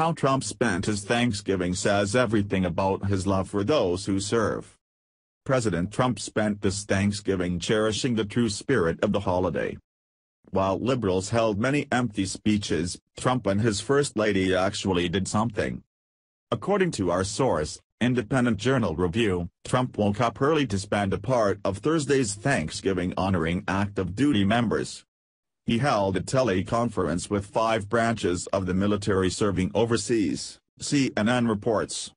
How Trump spent his Thanksgiving says everything about his love for those who serve. President Trump spent this Thanksgiving cherishing the true spirit of the holiday. While liberals held many empty speeches, Trump and his First Lady actually did something. According to our source, Independent Journal Review, Trump woke up early to spend a part of Thursday's Thanksgiving honoring active duty members. He held a teleconference with five branches of the military serving overseas, CNN reports.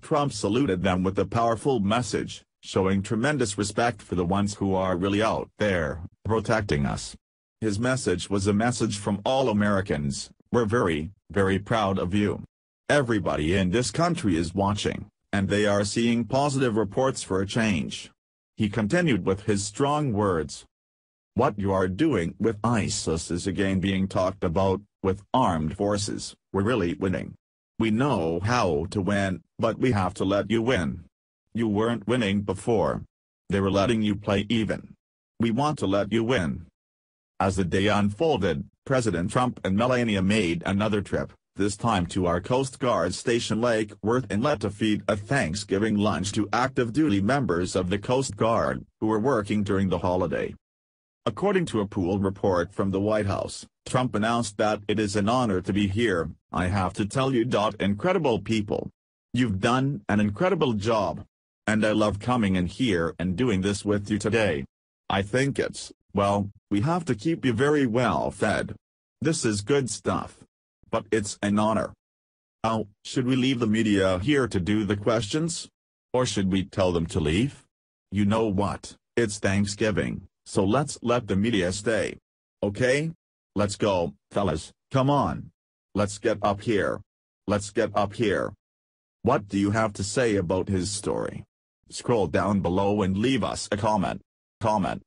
Trump saluted them with a powerful message, showing tremendous respect for the ones who are really out there, protecting us. His message was a message from all Americans, we're very, very proud of you. Everybody in this country is watching, and they are seeing positive reports for a change. He continued with his strong words, what you are doing with ISIS is again being talked about, with armed forces, we're really winning. We know how to win, but we have to let you win. You weren't winning before. They were letting you play even. We want to let you win. As the day unfolded, President Trump and Melania made another trip, this time to our Coast Guard station Lake Worth Inlet to feed a Thanksgiving lunch to active duty members of the Coast Guard, who were working during the holiday. According to a pool report from the White House, Trump announced that it is an honor to be here, I have to tell you. Incredible people. You've done an incredible job. And I love coming in here and doing this with you today. I think it's, well, we have to keep you very well fed. This is good stuff. But it's an honor. Now, should we leave the media here to do the questions? Or should we tell them to leave? You know what, it's Thanksgiving. So let's let the media stay. Okay? Let's go, fellas, come on. Let's get up here. Let's get up here. What do you have to say about his story? Scroll down below and leave us a comment. Comment.